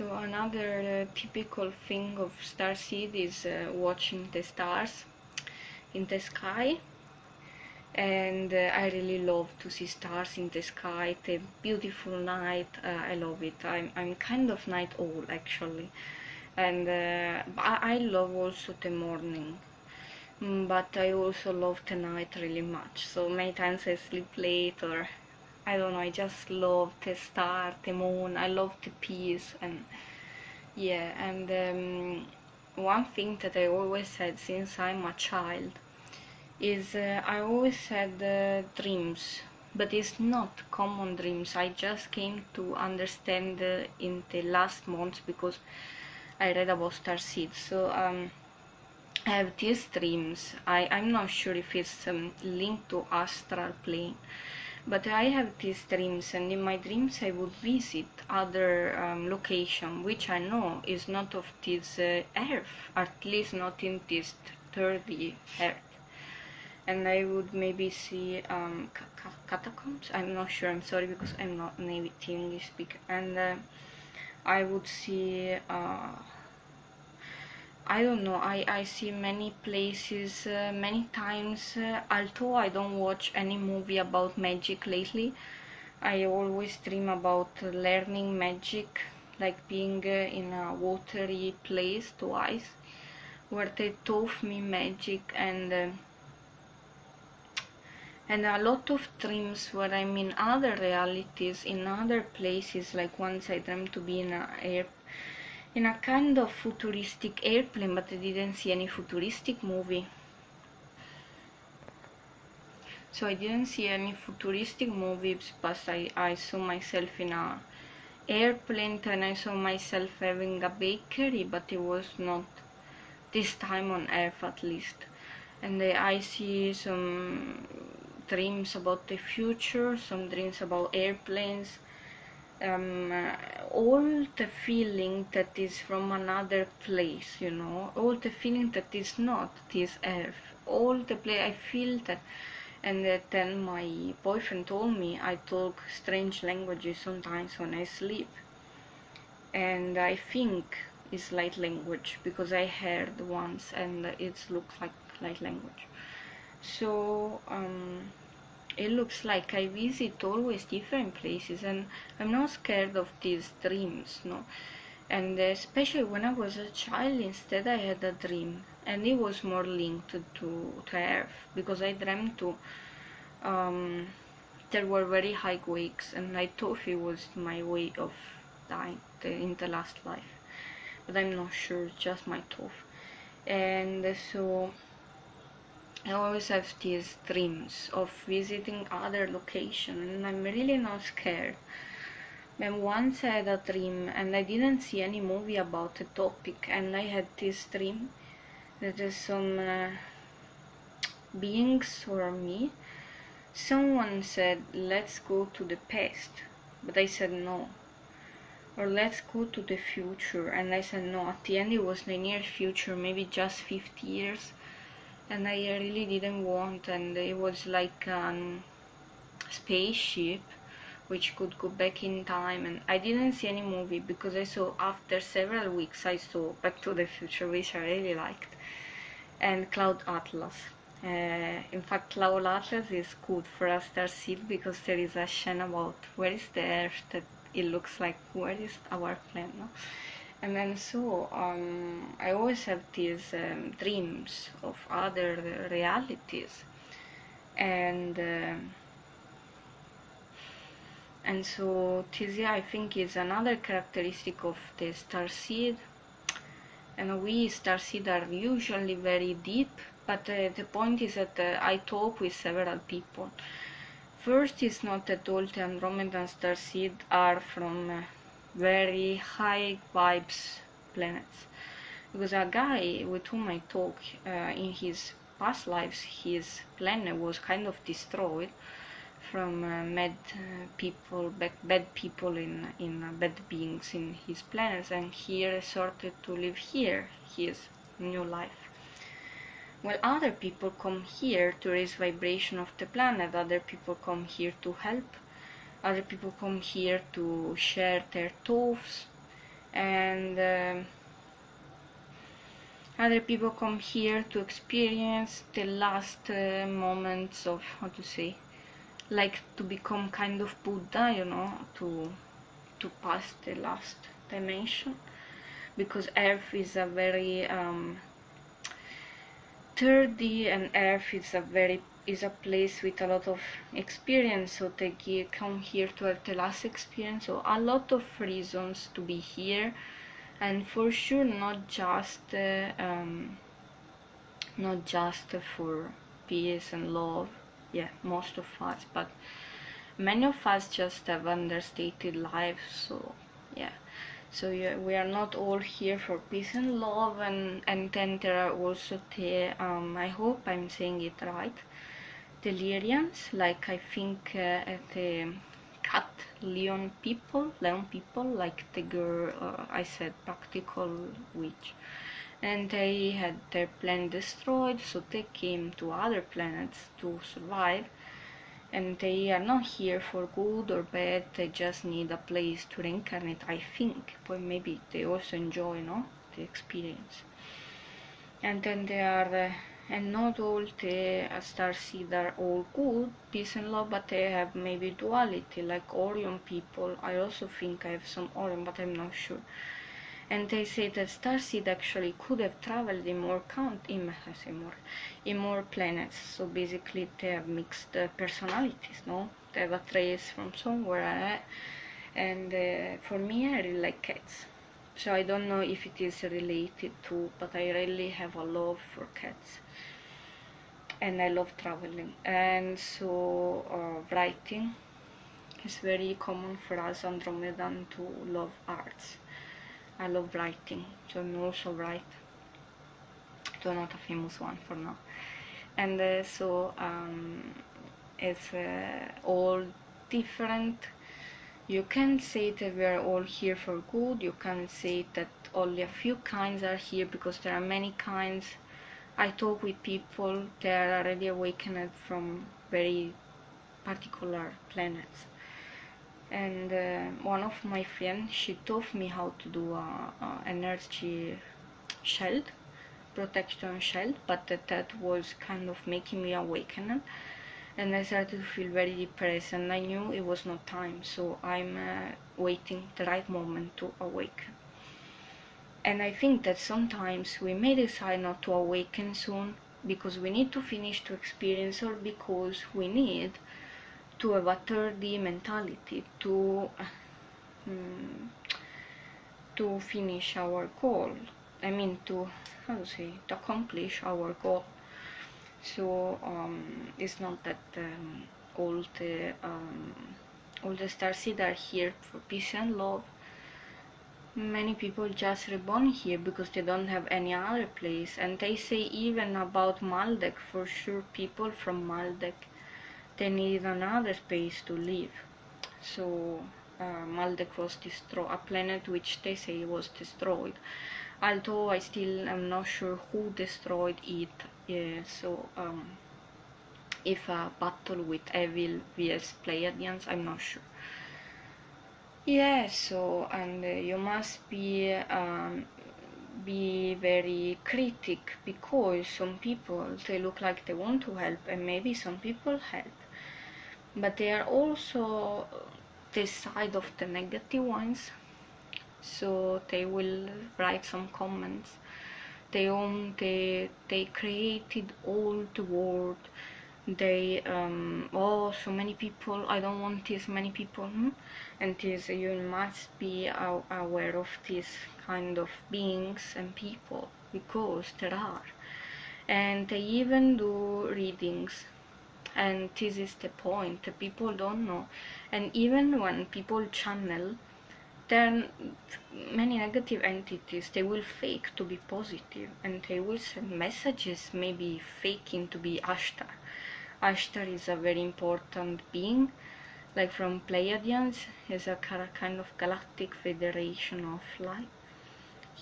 so another uh, typical thing of starseed is uh, watching the stars in the sky and uh, I really love to see stars in the sky. It's a beautiful night. Uh, I love it. I'm I'm kind of night owl actually, and uh, I, I love also the morning. Mm, But I also love the night really much. So many times I sleep late or I don't know. I just love the star, the moon. I love the peace and yeah. And um, one thing that I always said since I'm a child is uh, I always had uh, dreams, but it's not common dreams. I just came to understand uh, in the last months because I read about star seeds. So um, I have these dreams. I I'm not sure if it's um, linked to astral plane, but I have these dreams, and in my dreams I would visit other um, location, which I know is not of this uh, earth, at least not in this 3D earth and I would maybe see um, ca- ca- catacombs. I'm not sure. I'm sorry because I'm not native English speaker. And uh, I would see. Uh, I don't know. I I see many places uh, many times. Uh, although I don't watch any movie about magic lately, I always dream about learning magic, like being uh, in a watery place twice, where they taught me magic and. Uh, and a lot of dreams where I'm in other realities, in other places. Like once I dreamt to be in a air, in a kind of futuristic airplane, but I didn't see any futuristic movie. So I didn't see any futuristic movies, but I, I saw myself in a airplane and I saw myself having a bakery, but it was not this time on Earth at least. And I see some dreams about the future, some dreams about airplanes, um, all the feeling that is from another place, you know, all the feeling that is not this earth, all the play I feel that, and then my boyfriend told me I talk strange languages sometimes when I sleep, and I think it's light language because I heard once and it looks like light language. So um, it looks like I visit always different places and I'm not scared of these dreams, no. And especially when I was a child, instead I had a dream and it was more linked to, to Earth because I dreamt to um, there were very high wakes and I thought it was my way of dying in the last life. But I'm not sure, just my thought. And so I always have these dreams of visiting other locations and I'm really not scared. And once I had a dream and I didn't see any movie about the topic and I had this dream that there's some uh, beings or me. Someone said, let's go to the past, but I said no. Or let's go to the future, and I said no. At the end, it was the near future, maybe just 50 years and I really didn't want and it was like a um, spaceship which could go back in time and I didn't see any movie because I saw after several weeks I saw Back to the Future which I really liked and Cloud Atlas uh, in fact Cloud Atlas is good for a star seed because there is a scene about where is the earth that it looks like where is our planet no? And then so um, I always have these um, dreams of other realities. And uh, and so yeah, I think is another characteristic of the star seed. And we star seed are usually very deep but uh, the point is that uh, I talk with several people. First is not that all the Andromedan star seed are from uh, very high vibes planets. Because a guy with whom I talk uh, in his past lives his planet was kind of destroyed from uh, mad uh, people bad, bad people in in uh, bad beings in his planets and he resorted to live here his new life. Well other people come here to raise vibration of the planet other people come here to help other people come here to share their thoughts and um, other people come here to experience the last uh, moments of how to say like to become kind of buddha you know to to pass the last dimension because earth is a very um, 3D and earth is a very is a place with a lot of experience so they come here to have the last experience so a lot of reasons to be here. And for sure not just uh, um, not just for peace and love yeah most of us but many of us just have understated lives so yeah. So yeah, we are not all here for peace and love and and then there are also the um, I hope I'm saying it right deliriums like I think uh, the cat leon people leon people like the girl uh, I said practical witch. And they had their planet destroyed so they came to other planets to survive. And they are not here for good or bad they just need a place to reincarnate i think. But maybe they also enjoy no the experience. And then there are uh, and not all the uh, star seeds are all good peace and love but they have maybe duality like orion people. I also think i have some orion but i'm not sure. And they say that starseed actually could have traveled in more count in, more, in more planets. So basically they have mixed uh, personalities no? They have a trace from somewhere and uh, for me i really like cats. So i don't know if it is related to but i really have a love for cats and i love traveling and so uh, writing is very common for us andromedan to love arts I love writing, so I'm also write. Though not a famous one for now. And uh, so um, it's uh, all different. You can say that we are all here for good. You can say that only a few kinds are here because there are many kinds. I talk with people that are already awakened from very particular planets. And uh, one of my friends she taught me how to do a, energy shield protection shield but that, that was kind of making me awaken and I started to feel very depressed and I knew it was not time so I'm uh, waiting the right moment to awaken and I think that sometimes we may decide not to awaken soon because we need to finish to experience or because we need to have a 3D mentality to um, to finish our goal. I mean to how to say to accomplish our goal. So um, it's not that um, all the um, all the starseeds are here for peace and love. Many people just reborn here because they don't have any other place, and they say even about Maldek for sure. People from Maldek they need another space to live. So uh, Maldek was destroyed, a planet which they say was destroyed. Although I still am not sure who destroyed it. Yeah, so um, if a battle with evil vs Pleiadians, I'm not sure. Yeah, so and uh, you must be um, be very critic because some people they look like they want to help and maybe some people help. But they are also the side of the negative ones. So they will write some comments. They own they they created all the world they um oh so many people i don't want this many people hmm? and this you must be aware of this kind of beings and people because there are. And they even do readings. And this is the point people don't know. And even when people channel then many negative entities they will fake to be positive. And they will send messages maybe faking to be ashtar ashtar is a very important being like from pleiadians is a kind of galactic federation of light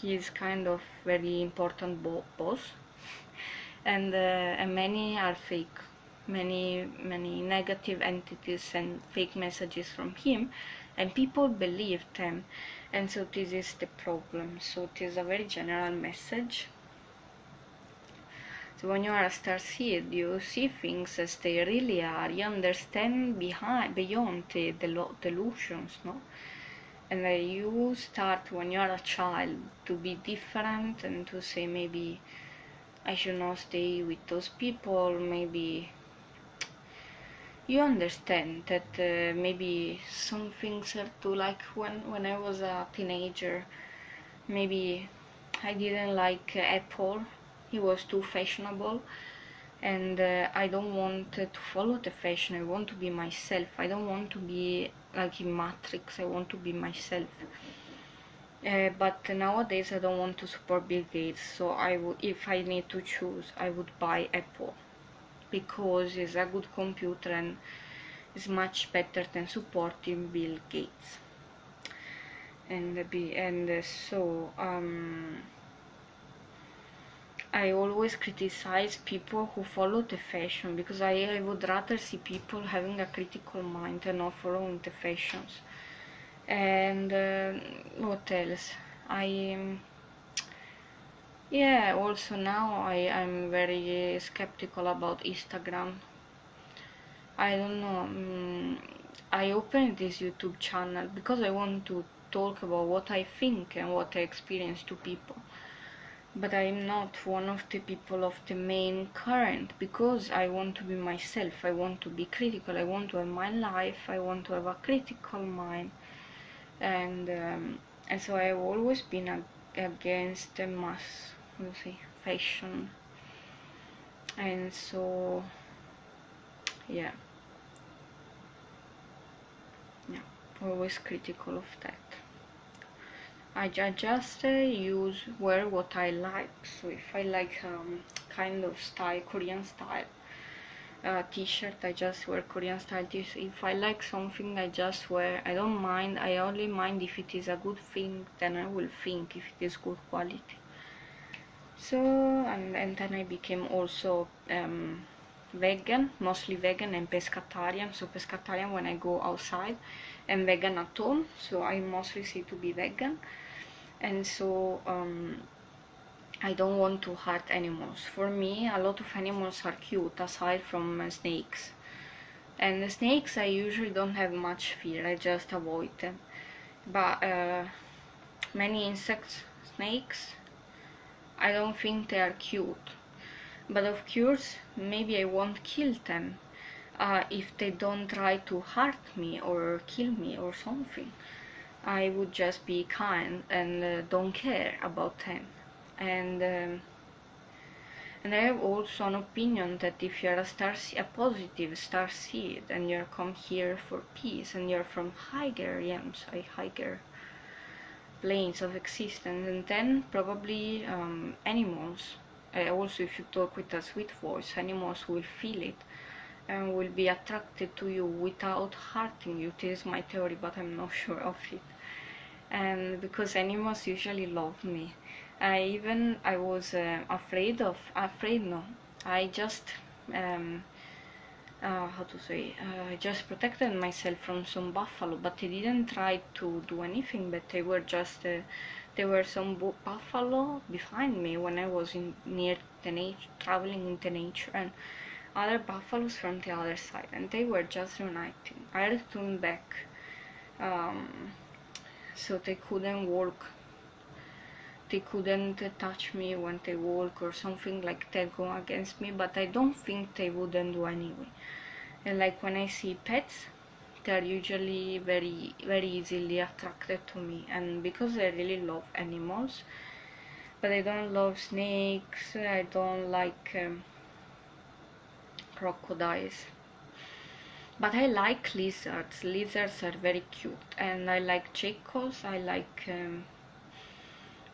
he is kind of very important boss. And, uh, and many are fake. Many many negative entities send fake messages from him and people believe them and so this is the problem. So it is a very general message so when you are a star seed you see things as they really are. You understand behind beyond the, delusions no? And then you start when you are a child to be different and to say maybe I should not stay with those people. Maybe you understand that uh, maybe some things are too like when when I was a teenager maybe I didn't like uh, Apple he was too fashionable and uh, I don't want to follow the fashion. I want to be myself. I don't want to be like in Matrix. I want to be myself. Uh, but nowadays I don't want to support Bill Gates so I would if I need to choose I would buy Apple. Because it's a good computer and it's much better than supporting Bill Gates. And and so um, I always criticize people who follow the fashion because I, I would rather see people having a critical mind and not following the fashions. And uh, what else? I um, yeah also now i am very skeptical about instagram i don't know um, i opened this youtube channel because i want to talk about what i think and what i experience to people but i'm not one of the people of the main current because i want to be myself. I want to be critical. I want to have my life. I want to have a critical mind. And um, and so i've always been against the mass we'll see fashion. And so yeah. Yeah always critical of that I just uh, use wear what I like so if I like um, kind of style Korean style. Uh, t-shirt I just wear Korean style. T-shirt if I like something I just wear. I don't mind. I only mind if it is a good thing then I will think if it is good quality. So and, and then I became also um, vegan mostly vegan and pescatarian. So pescatarian when I go outside and vegan at home. So I mostly say to be vegan and so um, I don't want to hurt animals for me a lot of animals are cute aside from uh, snakes and the snakes I usually don't have much fear I just avoid them but uh, many insects snakes I don't think they are cute. But of course, maybe I won't kill them uh, if they don't try to hurt me or kill me or something. I would just be kind and uh, don't care about them. And um, and I have also an opinion that if you're a star, a positive star seed, and you come here for peace, and you're from higher realms, higher planes of existence and then probably um, animals uh, also if you talk with a sweet voice animals will feel it and will be attracted to you without hurting you this is my theory but i'm not sure of it and because animals usually love me. I even i was uh, afraid of afraid no. I just um, uh, how to say uh, I just protected myself from some buffalo but they didn't try to do anything but they were just uh, there were some buffalo behind me when I was in near the nature traveling in the nature and other buffaloes from the other side and they were just reuniting I returned back um, so they couldn't walk. They couldn't touch me when they walk or something like that go against me but I don't think they wouldn't do anyway. And like when I see pets they're usually very very easily attracted to me. And because I really love animals but I don't love snakes I don't like um, crocodiles but I like lizards. Lizards are very cute. And I like geckos. I like um,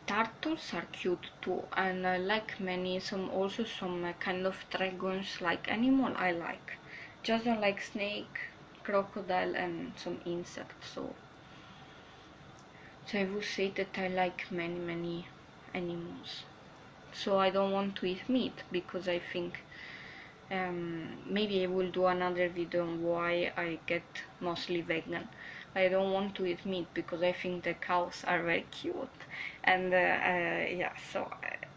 turtles are cute too. And I like many some also some uh, kind of dragons like animal I like. Just don't like snake crocodile and some insects so. So I would say that I like many many animals. So I don't want to eat meat because I think um, maybe I will do another video on why I get mostly vegan. I don't want to eat meat because I think the cows are very cute. And uh, uh, yeah so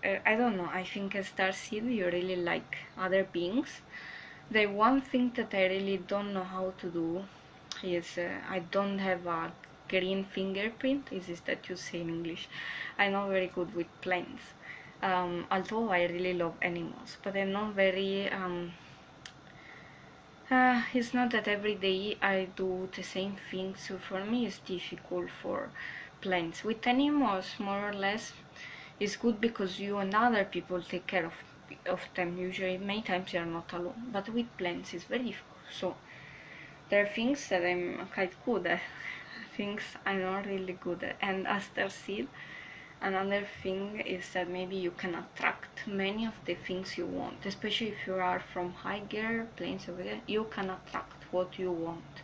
uh, I don't know. I think as starseed you really like other beings. The one thing that I really don't know how to do is uh, I don't have a green fingerprint. Is this that you say in English. I'm not very good with plants um, although I really love animals but I'm not very um, uh, it's not that every day I do the same thing. So for me it's difficult for plants. With animals more or less it's good because you and other people take care of of them. Usually many times you are not alone but with plants it's very difficult. So there are things that I'm quite good at things I'm not really good at. And as seed another thing is that maybe you can attract many of the things you want especially if you are from higher planes over there you can attract what you want.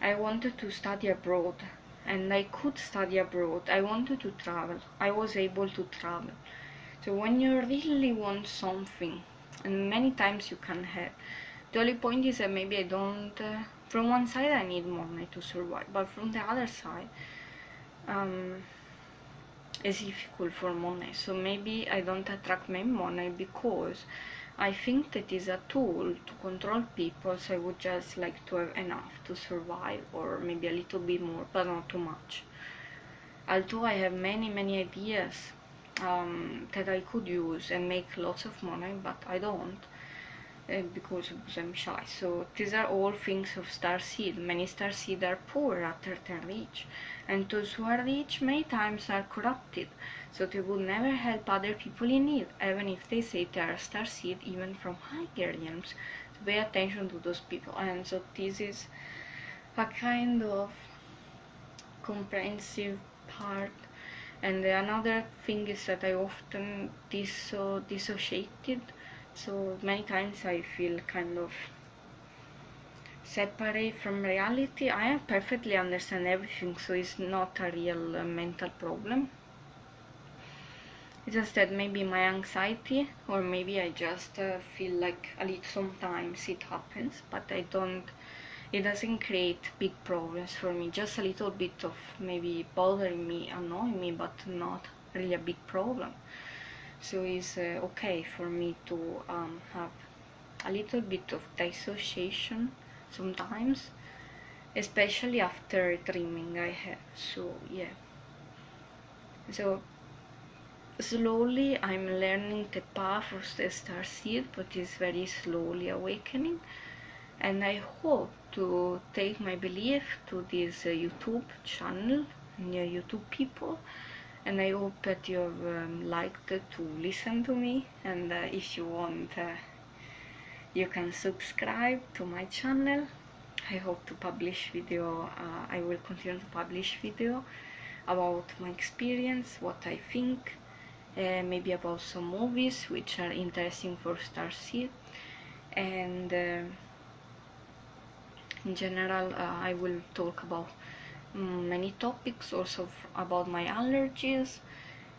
I wanted to study abroad and i could study abroad. I wanted to travel. I was able to travel. So when you really want something and many times you can have the only point is that maybe i don't uh, from one side i need money to survive but from the other side um, is difficult for money so maybe I don't attract my money because I think that is a tool to control people so I would just like to have enough to survive or maybe a little bit more but not too much. Although I have many many ideas um, that I could use and make lots of money but I don't uh, because I'm shy. So these are all things of star seed. Many star seed are poor rather than rich and those who are rich many times are corrupted, so they will never help other people in need, even if they say they are star seed, even from higher realms. So pay attention to those people, and so this is a kind of comprehensive part. And another thing is that I often disso dissociated, so many times I feel kind of separate from reality. I perfectly understand everything so it's not a real uh, mental problem. It's just that maybe my anxiety or maybe i just uh, feel like a little sometimes it happens but i don't it doesn't create big problems for me. Just a little bit of maybe bothering me annoying me but not really a big problem so it's uh, okay for me to um, have a little bit of dissociation sometimes especially after dreaming I have. So yeah. So slowly I'm learning the path of the star seed but it's very slowly awakening. And I hope to take my belief to this uh, YouTube channel near YouTube people and I hope that you have um, liked to listen to me. And uh, if you want uh, you can subscribe to my channel. I hope to publish video uh, I will continue to publish video about my experience what I think uh, maybe about some movies which are interesting for Starseed and uh, in general uh, I will talk about many topics also about my allergies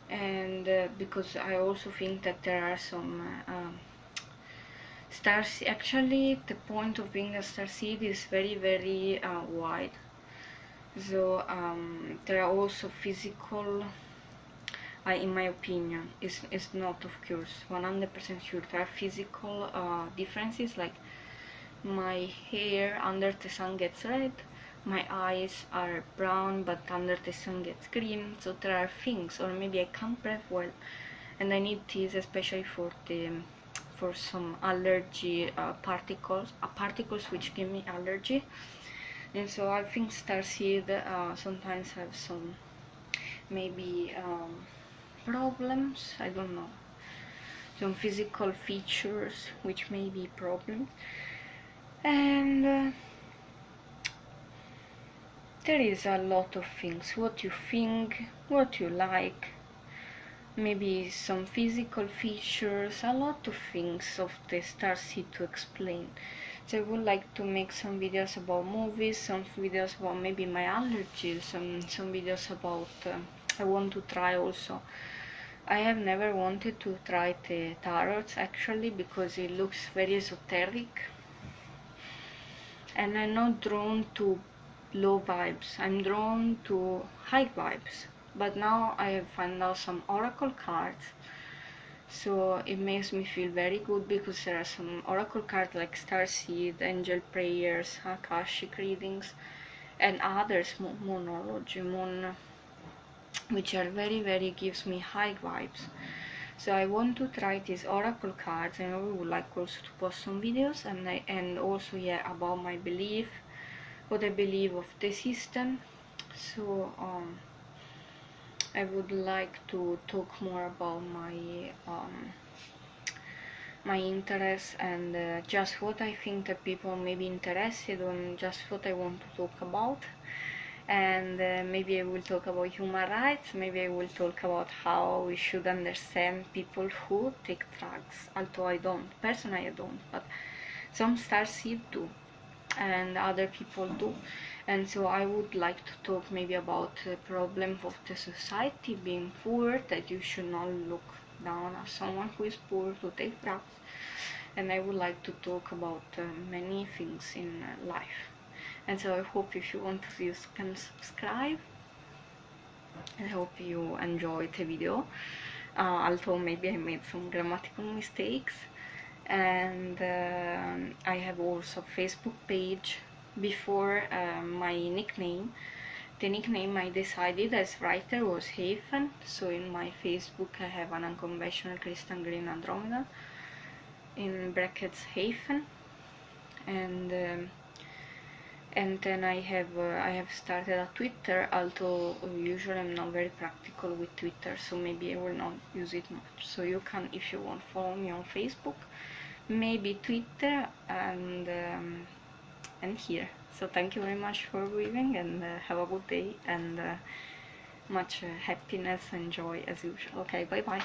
and uh, because I also think that there are some uh, um, stars actually the point of being a star seed is very very uh, wide. So um, there are also physical uh, in my opinion it's, it's not of course 100% sure. There are physical uh, differences like my hair under the sun gets red my eyes are brown but under the sun gets green so there are things or maybe I can't breathe well and I need this especially for the for some allergy uh, particles uh, particles which give me allergy. And so I think starseed uh, sometimes have some maybe um, problems I don't know. Some physical features which may be problems and uh, there is a lot of things what you think what you like maybe some physical features, a lot of things of the starseed to explain. So I would like to make some videos about movies, some videos about maybe my allergies, some, some videos about, uh, I want to try also. I have never wanted to try the tarot actually because it looks very esoteric and I'm not drawn to low vibes. I'm drawn to high vibes. But now I have found out some oracle cards. So it makes me feel very good because there are some oracle cards like Star Seed, angel prayers akashic readings and others moonology moon which are very very gives me high vibes. So I want to try these oracle cards and I would like also to post some videos and I, and also yeah about my belief what I believe of the system. So um, I would like to talk more about my um, my interests and uh, just what I think that people may be interested in just what I want to talk about. And uh, maybe I will talk about human rights, maybe I will talk about how we should understand people who take drugs, although I don't, personally I don't, but some stars starseed do, and other people do. And so I would like to talk maybe about the problem of the society being poor, that you should not look down on someone who is poor to take drugs. And I would like to talk about uh, many things in uh, life and so I hope if you want to you can subscribe I hope you enjoyed the video uh, although maybe I made some grammatical mistakes and uh, I have also Facebook page before uh, my nickname. The nickname I decided as writer was Haven so in my Facebook I have an unconventional Christian Green Andromeda in brackets Haven and um, and then I have uh, I have started a Twitter although usually I'm not very practical with Twitter so maybe I will not use it much. So you can if you want follow me on Facebook maybe Twitter and um, and here. So thank you very much for viewing and uh, have a good day and uh, much uh, happiness and joy as usual. Okay bye bye